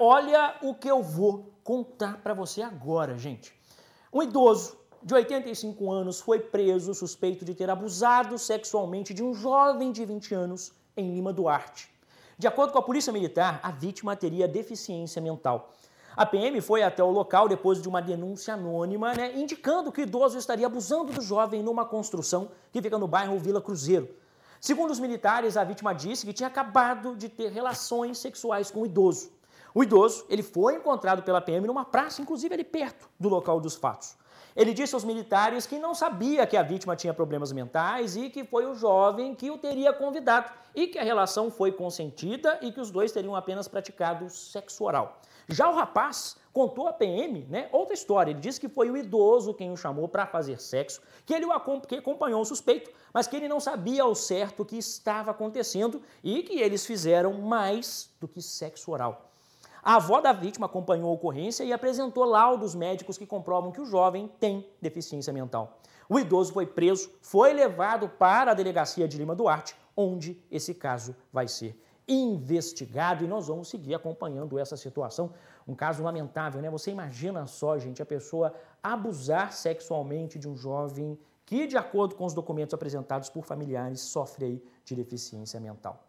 Olha o que eu vou contar para você agora, gente. Um idoso de 85 anos foi preso suspeito de ter abusado sexualmente de um jovem de 20 anos em Lima Duarte. De acordo com a Polícia Militar, a vítima teria deficiência mental. A PM foi até o local depois de uma denúncia anônima, né, indicando que o idoso estaria abusando do jovem numa construção que fica no bairro Vila Cruzeiro. Segundo os militares, a vítima disse que tinha acabado de ter relações sexuais com o idoso. O idoso ele foi encontrado pela PM numa praça, inclusive ali perto do local dos fatos. Ele disse aos militares que não sabia que a vítima tinha problemas mentais e que foi o jovem que o teria convidado e que a relação foi consentida e que os dois teriam apenas praticado sexo oral. Já o rapaz contou à PM né, outra história. Ele disse que foi o idoso quem o chamou para fazer sexo, que ele o acompanhou o suspeito, mas que ele não sabia ao certo o que estava acontecendo e que eles fizeram mais do que sexo oral. A avó da vítima acompanhou a ocorrência e apresentou laudos médicos que comprovam que o jovem tem deficiência mental. O idoso foi preso, foi levado para a delegacia de Lima Duarte, onde esse caso vai ser investigado e nós vamos seguir acompanhando essa situação. Um caso lamentável, né? Você imagina só, gente, a pessoa abusar sexualmente de um jovem que, de acordo com os documentos apresentados por familiares, sofre de deficiência mental.